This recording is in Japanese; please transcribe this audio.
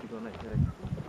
気道ない。